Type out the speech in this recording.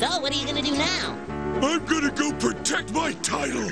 So, what are you gonna do now? I'm gonna go protect my title.